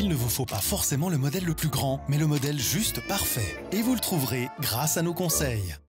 Il ne vous faut pas forcément le modèle le plus grand, mais le modèle juste parfait. Et vous le trouverez grâce à nos conseils.